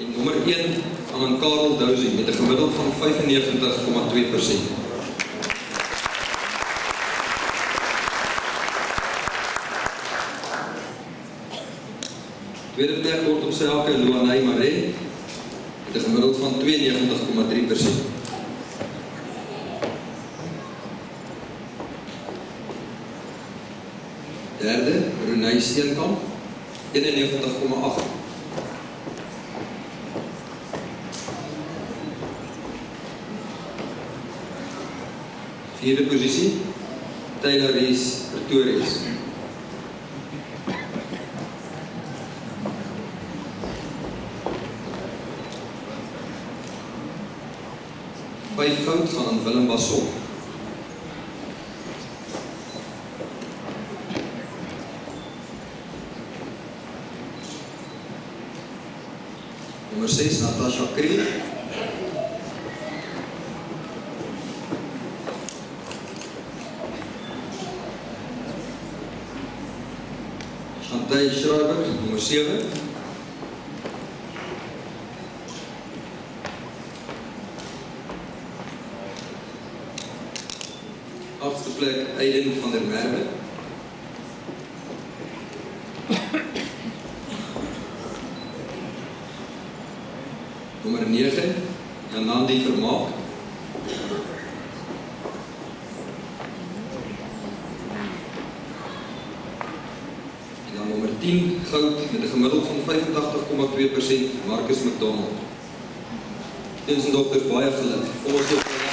En nommer 1 aan Karel Dousie met 'n gemiddeld van 95,2%. Tweede plek word op Selke Luanay Mare met 'n gemiddeld van 92,3%. Derde, Renay Steenkamp 91,8. Vierde posisie, Taylor Rees Pretorius. Vyf goud aan Willem Basson. Nommer 6 Natasha Kriel. Chantal Schreiber, nommer 7. Agste plek Aiden van der Merwe. Nommer 9 Janandi Vermaak. En dan nommer 10 goud met 'n gemiddeld van 85,2% Marcus McDonald. Dit is dogters baie geluk. Ons loop